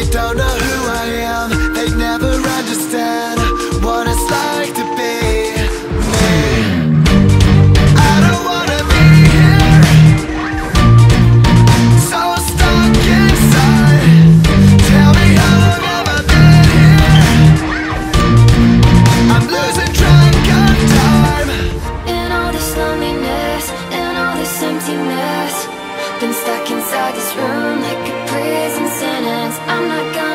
They don't know who I am, they never understand what it's like to be me. I don't wanna be here, so stuck inside. Tell me how I've been here. I'm losing track of time. In all this loneliness, in all this emptiness Been stuck inside this room like cause I'm not gonna